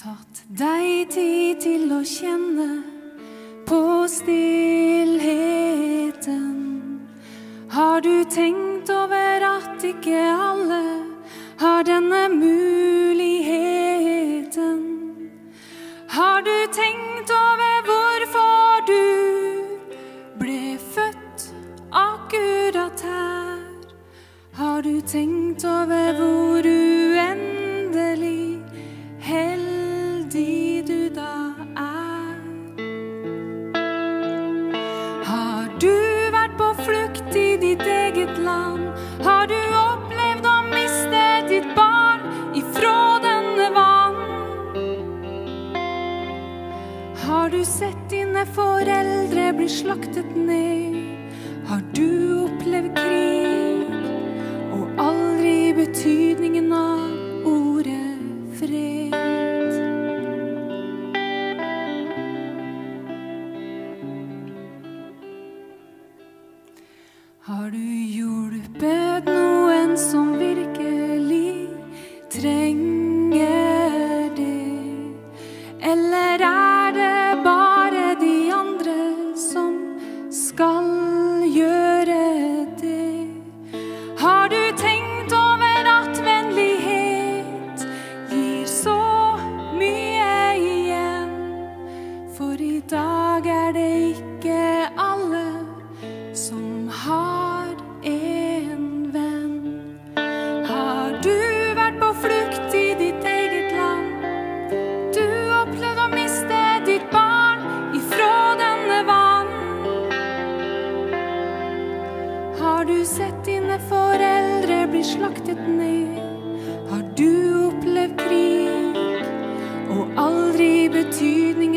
tatt deg tid til å kjenne på stillheten? Har du tenkt over at ikke alle har denne muligheten? Har du tenkt over hvorfor du ble født akkurat her? Har du tenkt over hvor Har du sett dine foreldre bli slaktet ned? Har du opplevd krig og aldri betydningen av ordet fred? Har du hjulpet noen som virkelig trenger det? Eller er Har du sett dine foreldre bli slaktet ned? Har du opplevd krig og aldri betydningen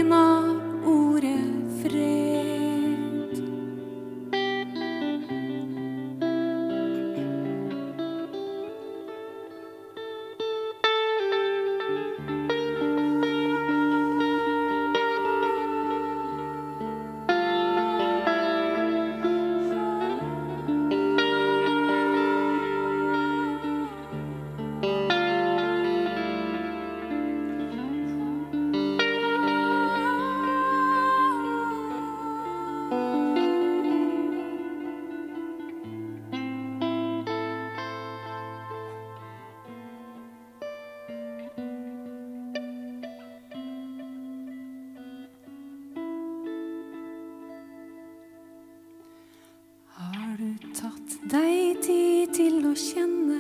deg tid til å kjenne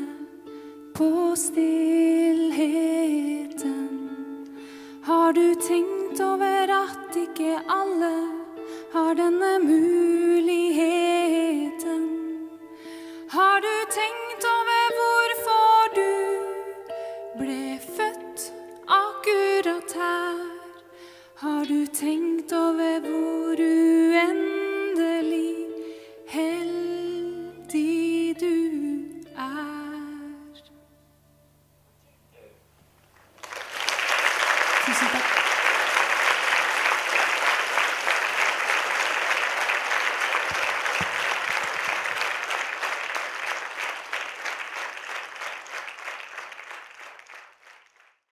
på stillheten? Har du tenkt over at ikke alle har denne muligheten? Har du tenkt over hvorfor du ble født akkurat her? Har du tenkt over hvor necesita.